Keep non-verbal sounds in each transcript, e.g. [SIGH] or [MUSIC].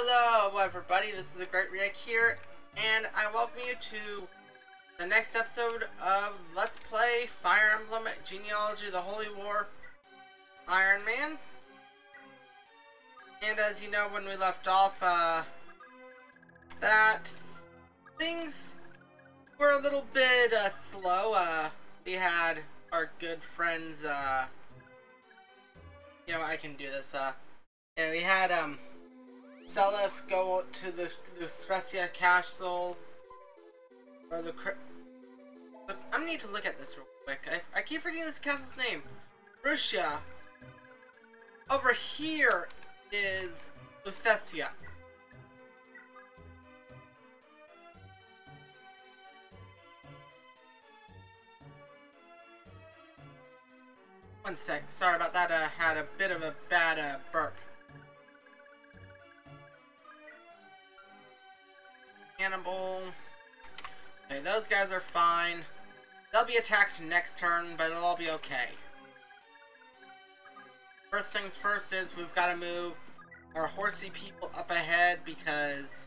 Hello everybody, this is a GreatRieck here, and I welcome you to the next episode of Let's Play Fire Emblem Genealogy the Holy War Ironman. And as you know, when we left off, uh, that things were a little bit uh, slow. Uh, we had our good friends, uh, you know, I can do this, uh, yeah, we had, um, Seliph go to the Luthecia Castle, or the, I need to look at this real quick. I, I keep forgetting this castle's name. Russia. Over here is Luthecia. One sec. Sorry about that. I uh, had a bit of a bad uh, burp. Hannibal. Okay, those guys are fine. They'll be attacked next turn, but it'll all be okay. First things first is we've got to move our horsey people up ahead because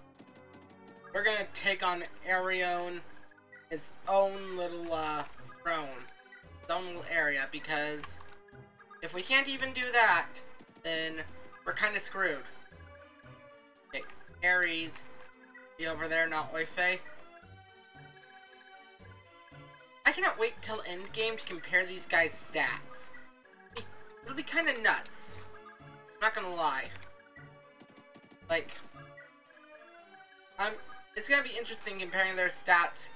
we're going to take on Arion, his own little uh, throne, his own little area, because if we can't even do that, then we're kind of screwed. Okay, Ares, be over there, not Wei-Fei. I cannot wait till endgame to compare these guys' stats. It'll be kind of nuts. I'm not gonna lie. Like, I'm. It's gonna be interesting comparing their stats,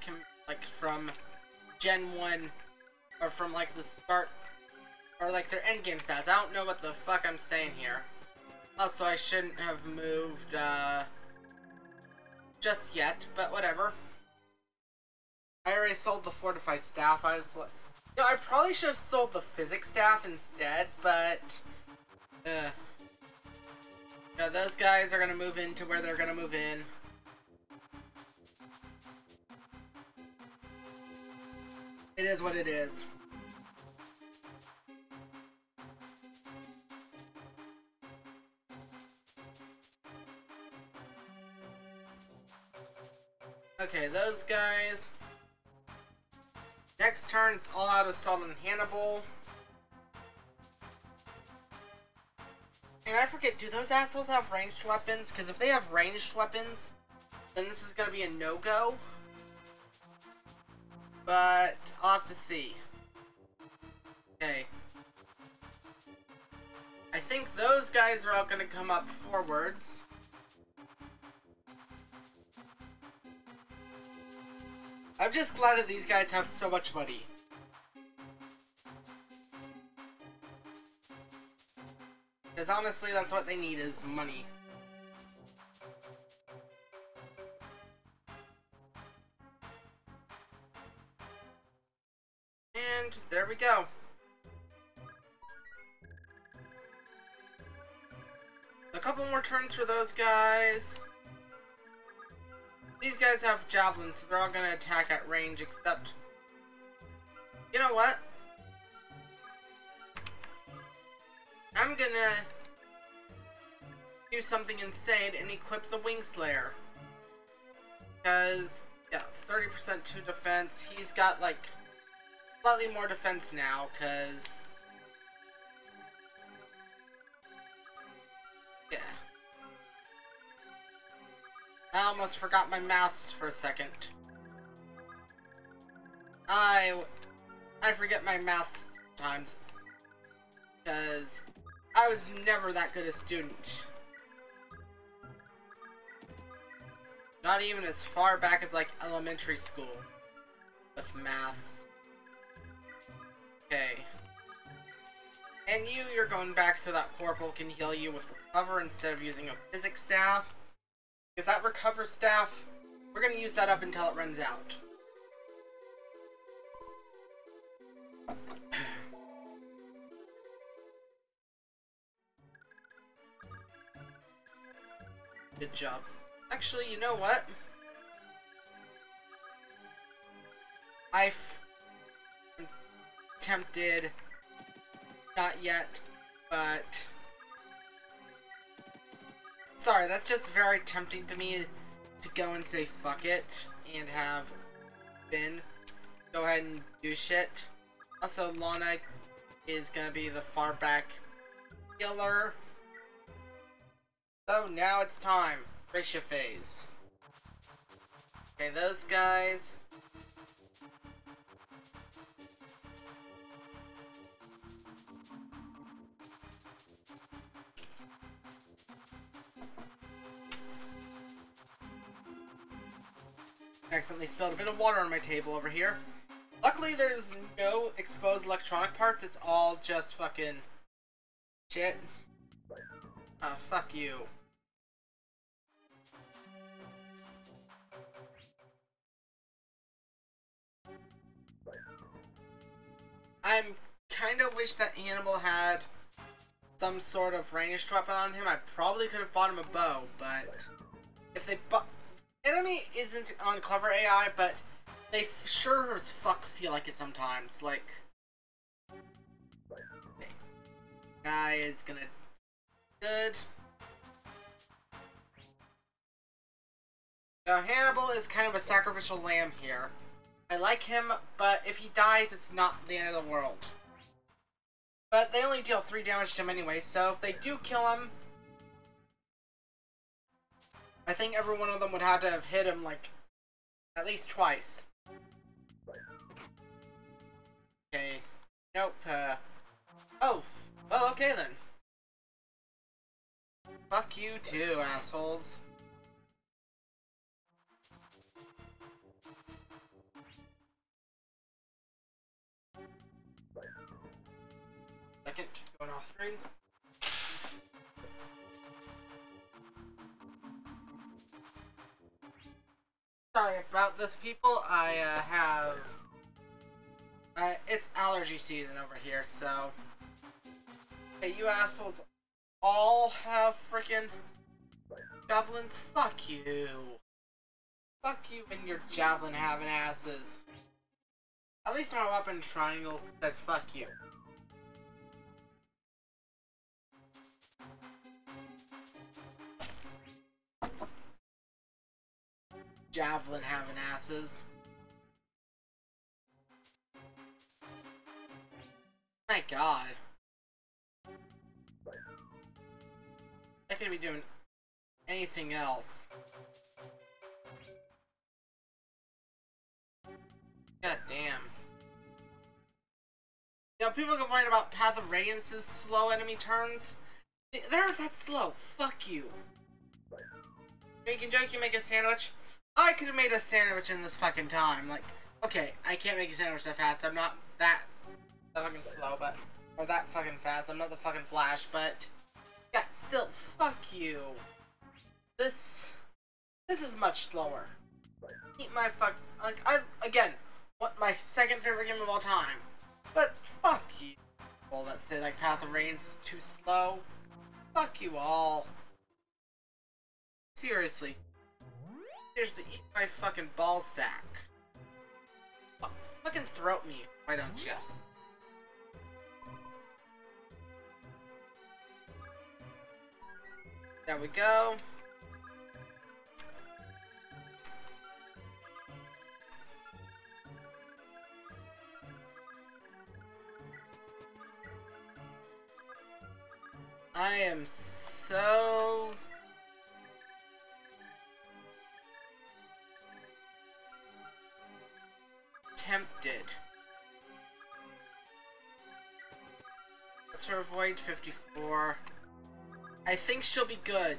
like from Gen One, or from like the start, or like their endgame stats. I don't know what the fuck I'm saying here. Also, I shouldn't have moved uh, just yet, but whatever. I already sold the fortified staff. I was like, know, I probably should have sold the physics staff instead, but, uh, you know, those guys are gonna move into where they're gonna move in. It is what it is. Okay, those guys. Next turn, it's all out assault on Hannibal. And I forget, do those assholes have ranged weapons? Because if they have ranged weapons, then this is going to be a no-go. But, I'll have to see. Okay. I think those guys are all going to come up forwards. Just glad that these guys have so much money. Because honestly, that's what they need is money. And there we go. A couple more turns for those guys. These guys have javelins, so they're all gonna attack at range, except... You know what? I'm gonna do something insane and equip the Wing Slayer. Because, yeah, 30% to defense. He's got, like, slightly more defense now, because... I almost forgot my maths for a second. I... I forget my maths sometimes. Because I was never that good a student. Not even as far back as like elementary school with maths. Okay. And you, you're going back so that Corporal can heal you with Recover instead of using a Physics Staff. Because that recover staff, we're going to use that up until it runs out. [COUGHS] Good job. Actually, you know what? I've tempted, not yet, but Sorry, that's just very tempting to me to go and say fuck it and have Finn go ahead and do shit. Also, Lana is gonna be the far back killer. So now it's time. Thracia phase. Okay, those guys. Accidentally spilled a bit of water on my table over here. Luckily, there's no exposed electronic parts. It's all just fucking shit. Uh, fuck you. I'm kind of wish that Hannibal had some sort of ranged weapon on him. I probably could have bought him a bow, but if they bought... Enemy isn't on clever AI, but they sure as fuck feel like it sometimes. Like... Guy is gonna... Good. Now, Hannibal is kind of a sacrificial lamb here. I like him, but if he dies, it's not the end of the world. But they only deal 3 damage to him anyway, so if they do kill him... I think every one of them would have to have hit him, like, at least twice. Okay. Nope, uh... Oh, well, okay then. Fuck you too, assholes. second, going off screen. Sorry about this, people. I uh, have... Uh, it's allergy season over here, so... Hey, you assholes all have freaking javelins? Fuck you. Fuck you and your javelin having asses. At least my weapon triangle says fuck you. Javelin having asses. My god. I could be doing anything else. God damn. You know, people complain about Path of Radiance's slow enemy turns. They're that slow. Fuck you. Making joke, you make a sandwich. I could have made a sandwich in this fucking time. Like, okay, I can't make a sandwich that fast. I'm not that fucking slow, but or that fucking fast. I'm not the fucking Flash, but yeah, still, fuck you. This, this is much slower. Eat my fuck. Like I again, what my second favorite game of all time. But fuck you. Well, let's say like Path of Radiance too slow. Fuck you all. Seriously, Seriously, eat my fucking ball sack. Fucking throat me, why don't mm-hmm. you? There we go. I am so Let's 54. I think she'll be good.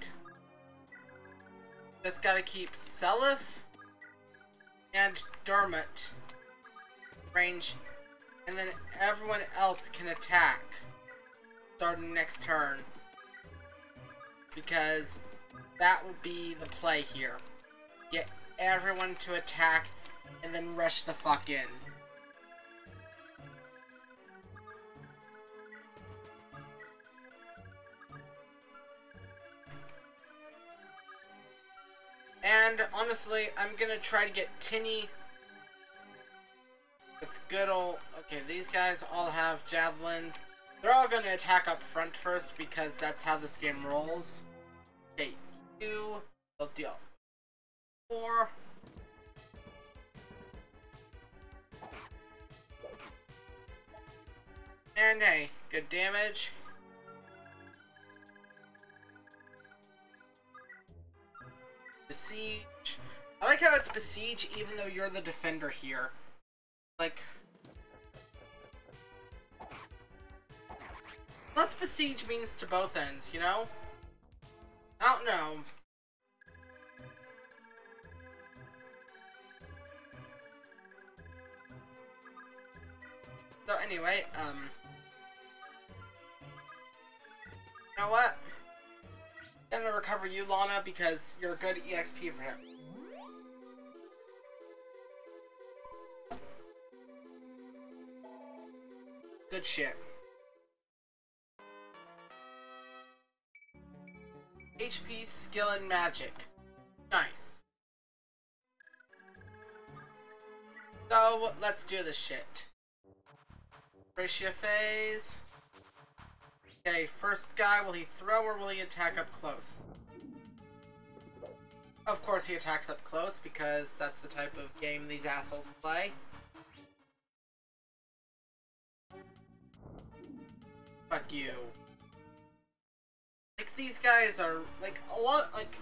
Just gotta keep Seliph and Dermot range, and then everyone else can attack starting next turn. Because that will be the play here. Get everyone to attack and then rush the fuck in. And honestly, I'm gonna try to get Tinny with good old... Okay, these guys all have javelins. They're all gonna attack up front first because that's how this game rolls. Okay, deal. Four. And hey, good damage. Besiege. I like how it's besiege even though you're the defender here. Like... Plus besiege means to both ends, you know? I don't know. So anyway, um... You know what? I'm gonna recover you, Lana, because you're a good EXP for him. Good shit. HP, skill, and magic. Nice. So, let's do this shit. Ratio phase. Okay, first guy, will he throw or will he attack up close? Of course he attacks up close because that's the type of game these assholes play. Fuck you. Like, these guys are, like, a lot, like,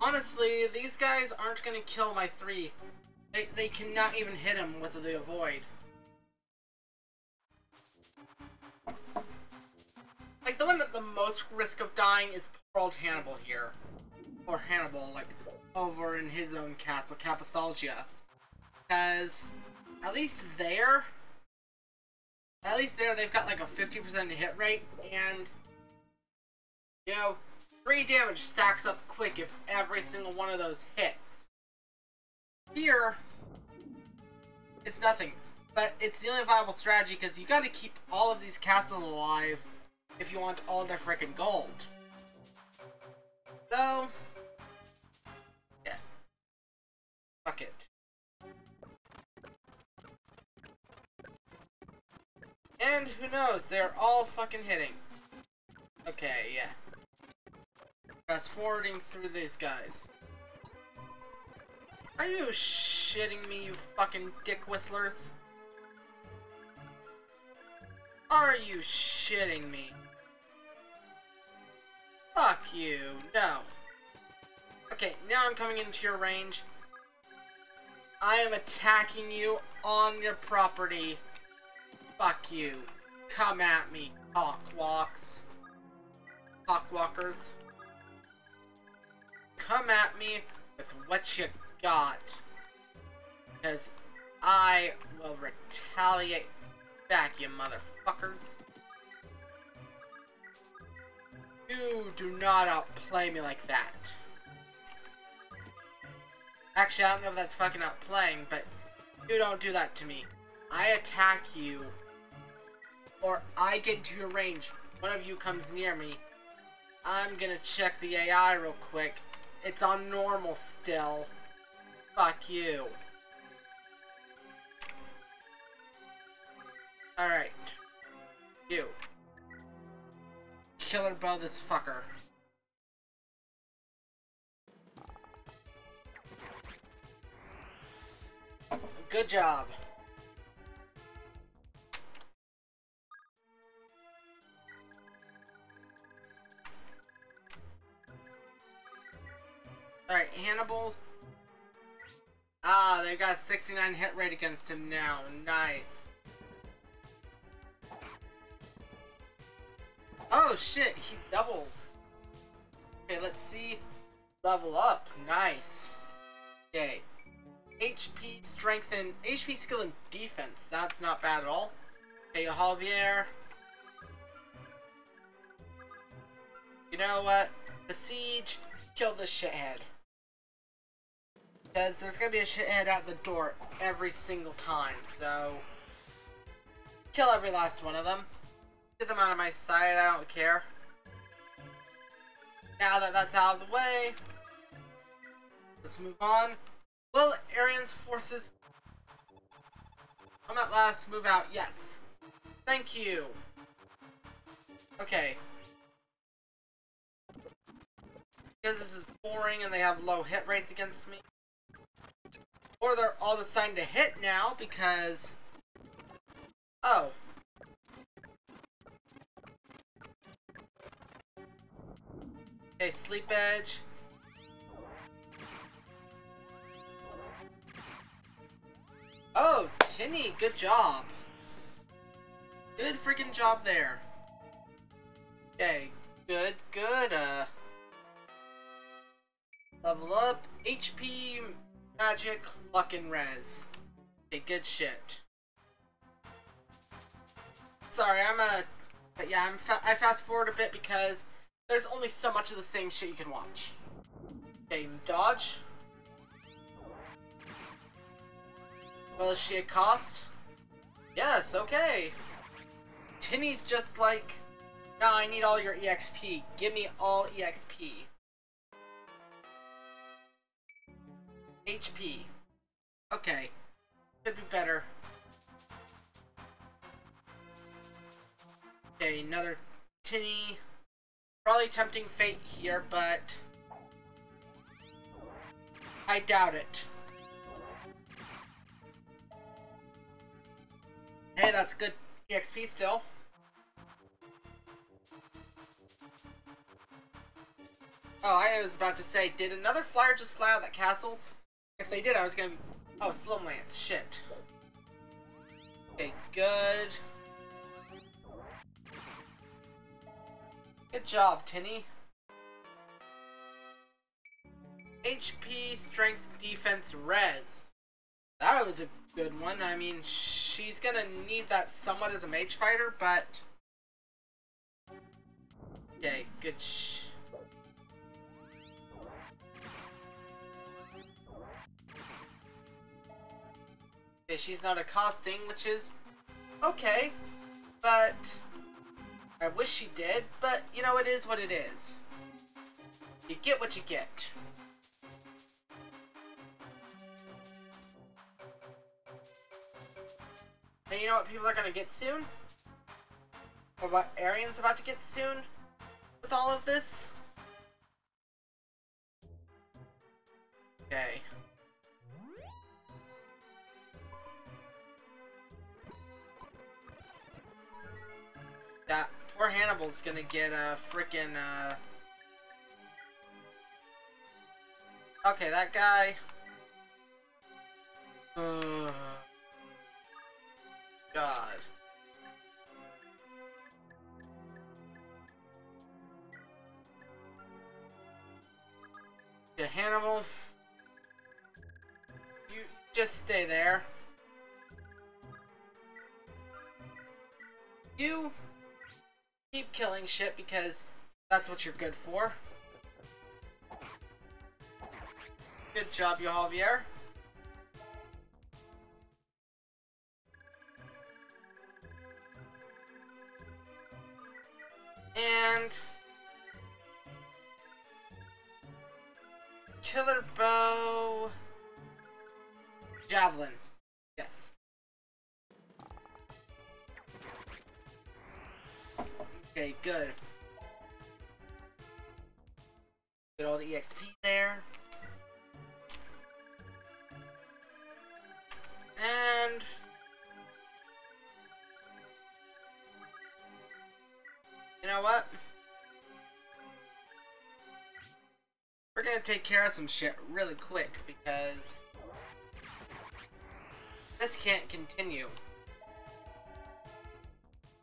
honestly, these guys aren't gonna kill my three. They, they cannot even hit him with the avoid. Most risk of dying is poor old Hannibal here. Or Hannibal, like, over in his own castle, Capathogia. Because, at least there, at least there they've got like a 50% hit rate, and, you know, 3 damage stacks up quick if every single one of those hits. Here, it's nothing. But it's the only viable strategy because you gotta keep all of these castles alive if you want all the freaking gold. So, yeah. Fuck it. And who knows, they're all fucking hitting. Okay, yeah. Fast forwarding through these guys. Are you shitting me, you fucking dick whistlers? Are you shitting me? Fuck you. No. Okay, now I'm coming into your range. I am attacking you on your property. Fuck you. Come at me, cockwalks. Cockwalkers. Come at me with what you got. Because I will retaliate back, you motherfuckers. You do not outplay me like that. Actually, I don't know if that's fucking outplaying, but you don't do that to me. I attack you, or I get into your range. One of you comes near me. I'm gonna check the AI real quick. It's on normal still. Fuck you. Alright. You killer bow this fucker. Good job. Alright, Hannibal. Ah, they got 69 hit rate against him now. Nice. Shit, he doubles. Okay, let's see. Level up. Nice. Okay. HP, strength, and HP, skill, and defense. That's not bad at all. Okay, Javier. You know what? Besiege, kill the shithead. Because there's gonna be a shithead at the door every single time, so... Kill every last one of them. Get them out of my sight, I don't care. Now that that's out of the way, let's move on. Will Arion's forces come at last move out? Yes. Thank you. Okay. Because this is boring and they have low hit rates against me. Or they're all deciding to hit now because... Oh. Okay, Sleep Edge. Oh, Tinny, good job. Good freaking job there. Okay, good, good, uh... Level up, HP, magic, luck, and res. Okay, good shit. Sorry, I'm a... But yeah, I'm fa I fast forward a bit because there's only so much of the same shit you can watch. Okay, dodge. Well, is she a cost? Yes, okay. Tinny's just like, no, I need all your EXP. Give me all EXP. HP. Okay. Could be better. Okay, another Tinny. Probably tempting fate here, but... I doubt it. Hey, that's good EXP still. Oh, I was about to say, did another flyer just fly out of that castle? If they did, I was gonna. Oh, Slim Lance, shit. Okay, good. Good job, Tinny. HP, Strength, Defense, Res. That was a good one. I mean, she's gonna need that somewhat as a mage fighter, but... Okay, good Okay, she's not accosting, which is okay, but I wish she did, but you know, it is what it is. You get what you get. And you know what people are gonna get soon? Or what Arion's about to get soon? With all of this? Okay. Hannibal's gonna get a freaking, uh... Okay, that guy... Uh... God. Yeah, Hannibal. You just stay there. You keep killing shit because that's what you're good for. Good job, you Javier. And... Killer Bow... Javelin. Okay, good. Get all the EXP there. And... You know what? We're gonna take care of some shit really quick because this can't continue.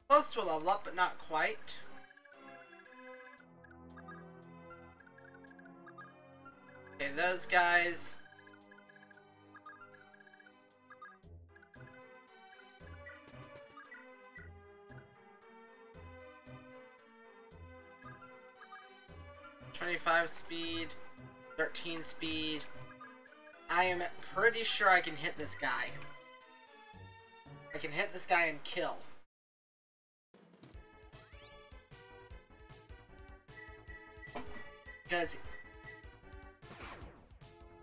Close to a level up, but not quite. Okay, those guys. Twenty-five speed, thirteen speed. I am pretty sure I can hit this guy. I can hit this guy and kill. Because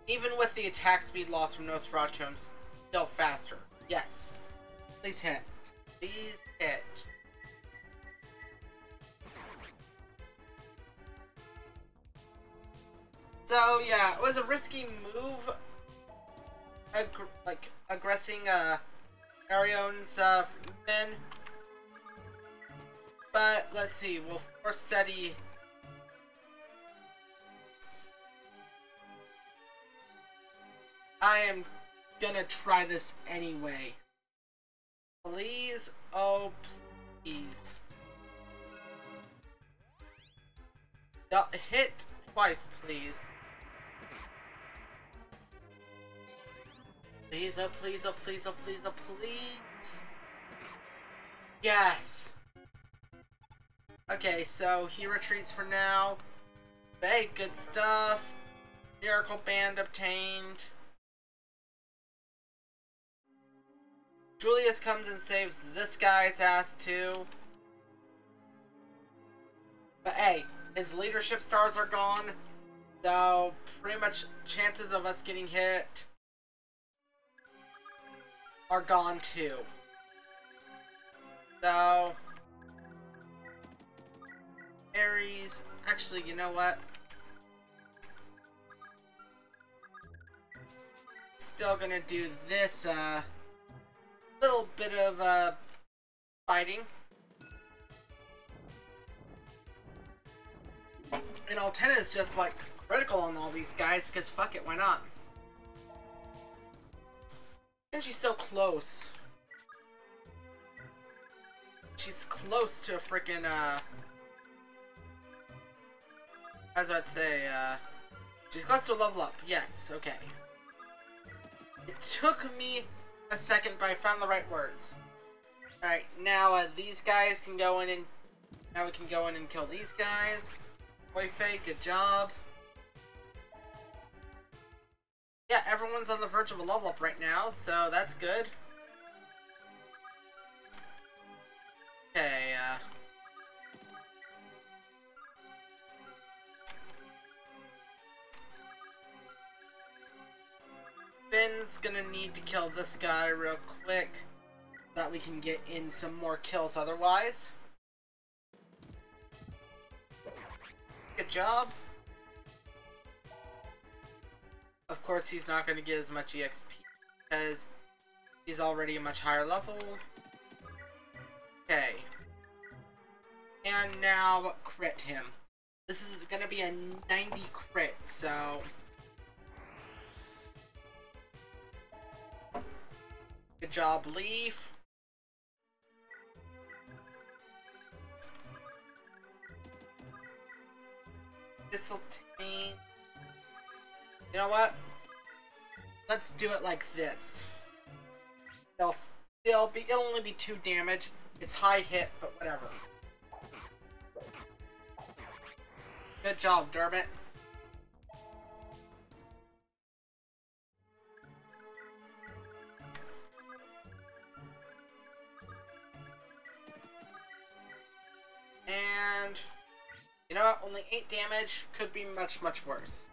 even with the attack speed loss from Nosferatu, I'm still faster. Yes. Please hit. Please hit. So yeah, it was a risky move. Ag like aggressing uh, Arion's uh, men. But let's see, We'll force am gonna try this anyway. Please, oh please. hit twice, please. Please, oh please, oh please, oh please, oh please. Yes. Okay, so he retreats for now. Hey, good stuff. Miracle Band obtained. Julius comes and saves this guy's ass too. But hey, his leadership stars are gone. So, pretty much chances of us getting hit are gone too. So, Ares, actually, you know what? Still gonna do this, uh, little bit of uh, fighting. And Altena is just like critical on all these guys because fuck it, why not? And she's so close. She's close to a freaking, uh... As I'd say, uh... She's close to a level up. Yes, okay. It took me a second, but I found the right words. Alright, now uh, these guys can go in and... Now we can go in and kill these guys. Boy fake, good job. Yeah, everyone's on the verge of a level up right now, so that's good. Okay, uh... Finn's gonna need to kill this guy real quick so that we can get in some more kills otherwise. Good job. Of course, he's not going to get as much EXP because he's already a much higher level. Okay. And now crit him. This is going to be a 90 crit, so Good job, Leaf. This'll You know what? Let's do it like this. They'll still be, it'll only be two damage. It's high hit, but whatever. Good job, Dermot. You know what? Only 8 damage could be much, much worse.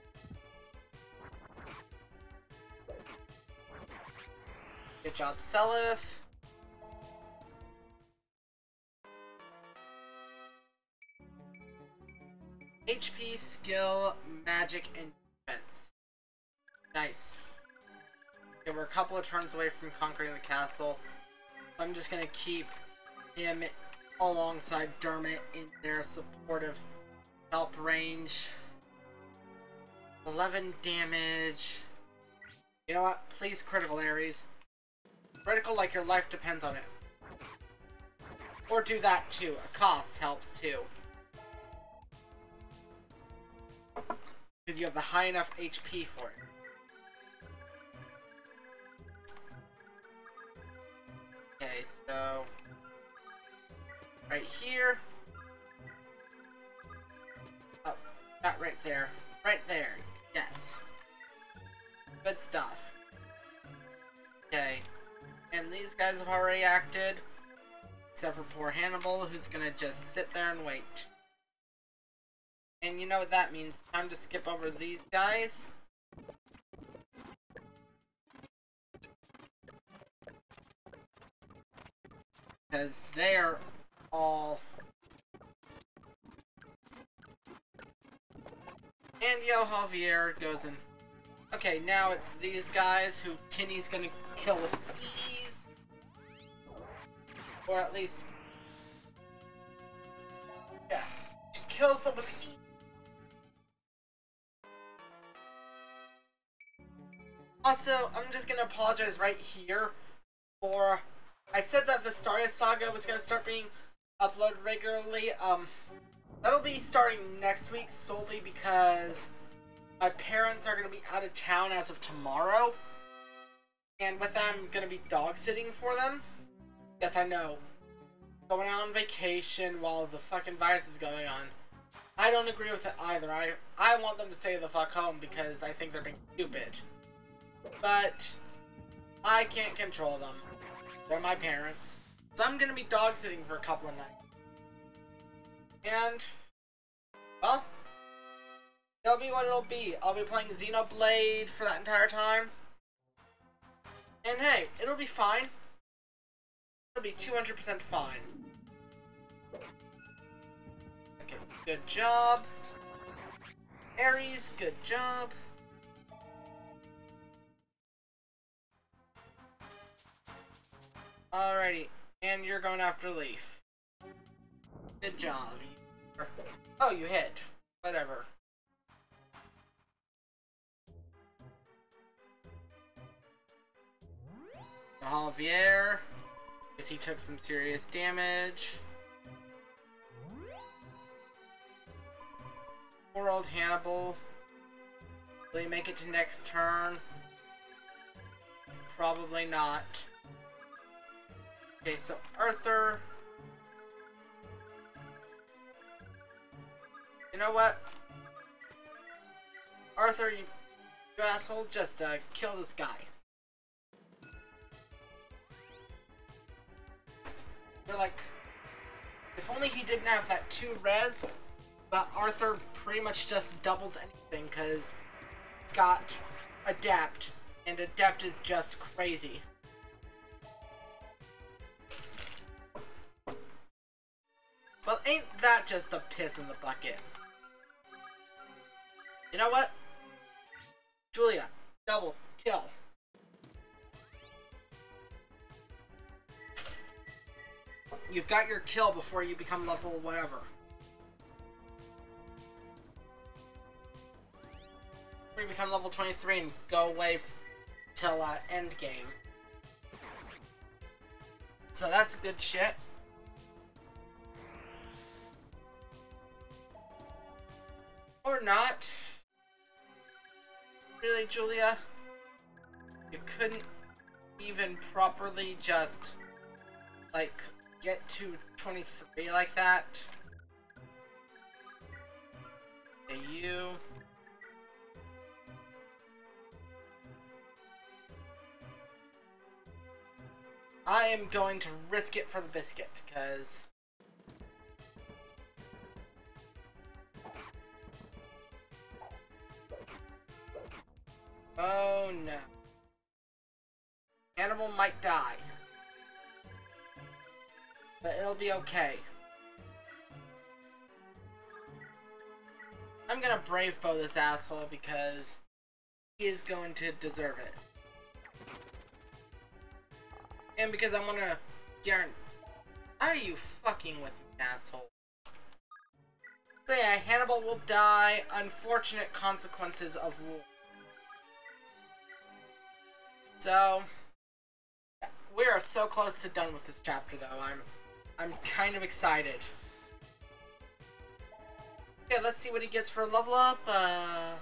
Good job, Seliph. HP, skill, magic, and defense. Nice. Okay, we're a couple of turns away from conquering the castle. I'm just gonna keep him alongside Dermot in their supportive help range. 11 damage. You know what? Please critical Ares. Critical like your life depends on it. Or do that too. A cost helps too. Because you have the high enough HP for it. Okay, so right here. That right there. Right there. Yes. Good stuff. Okay. And these guys have already acted. Except for poor Hannibal, who's gonna just sit there and wait. And you know what that means. Time to skip over these guys. Because they are all And Yo Javier goes in. Okay, now it's these guys who Tinny's gonna kill with ease. Or at least... Yeah. She kills them with ease. Also, I'm just gonna apologize right here for... I said that Vestaria Saga was gonna start being uploaded regularly. Um, that'll be starting next week solely because my parents are gonna be out of town as of tomorrow. And with them, I'm gonna be dog sitting for them. Yes, I know. Going out on vacation while the fucking virus is going on. I don't agree with it either. I I want them to stay the fuck home because I think they're being stupid. But I can't control them. They're my parents. So I'm gonna be dog sitting for a couple of nights. And well, it'll be what it'll be. I'll be playing Xenoblade for that entire time. And hey, it'll be fine. It'll be 200% fine. Okay, good job. Ares, good job. Alrighty, and you're going after Leaf. Good job. Oh, you hit. Whatever. Javier, because he took some serious damage. Poor old Hannibal. Will he make it to next turn? Probably not. Okay, so Arthur. You know what? Arthur, you, you asshole, just uh, kill this guy. You're like, if only he didn't have that 2 res, but Arthur pretty much just doubles anything because it's got Adept, and Adept is just crazy. Well, ain't that just a piss in the bucket? You know what? Julia, double, kill. You've got your kill before you become level whatever. Before you become level 23 and go away till uh, end game. So that's good shit. Or not. Really, Julia? You couldn't even properly just, like, get to 23 like that? Hey, you. I am going to risk it for the biscuit, because... Oh no. Animal might die. But it'll be okay. I'm gonna brave bow this asshole because he is going to deserve it. And because I wanna guarantee are you fucking with me, asshole? So yeah, Hannibal will die. Unfortunate consequences of war. So, we are so close to done with this chapter, though. I'm, I'm kind of excited. Okay, let's see what he gets for a level up. Uh,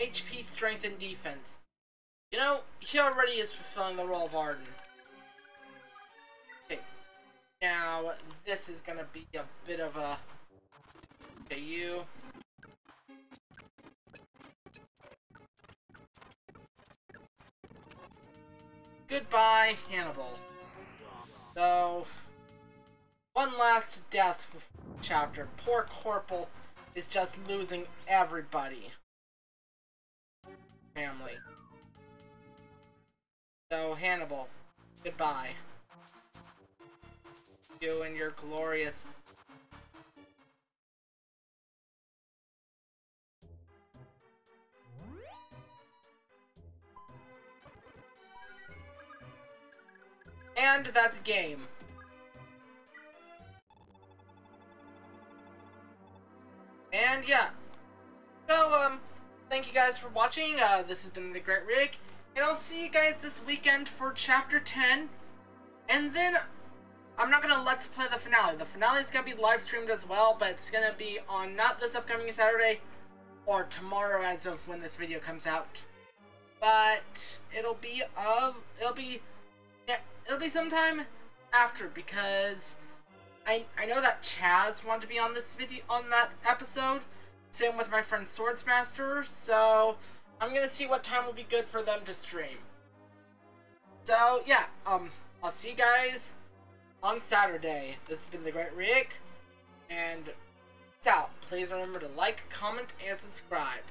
HP, strength, and defense. You know, he already is fulfilling the role of Arden. Okay, now this is gonna be a bit of a. Okay, you. Goodbye, Hannibal. Though, one last death chapter. Poor Corporal is just losing everybody. Family. So, Hannibal, goodbye. You and your glorious And that's game. And yeah. So, um, thank you guys for watching. Uh, this has been The GreatRieck. And I'll see you guys this weekend for Chapter 10. And then, I'm not to let's play the finale. The finale is to be live streamed as well, but it's to be on not this upcoming Saturday, or tomorrow as of when this video comes out. But, it'll be of, it'll be, it'll be sometime after, because I, I know that Chaz wanted to be on this video, on that episode. Same with my friend Swordsmaster, so I'm gonna see what time will be good for them to stream. So, yeah, um, I'll see you guys on Saturday. This has been The GreatRieck, and it's out. Please remember to like, comment, and subscribe.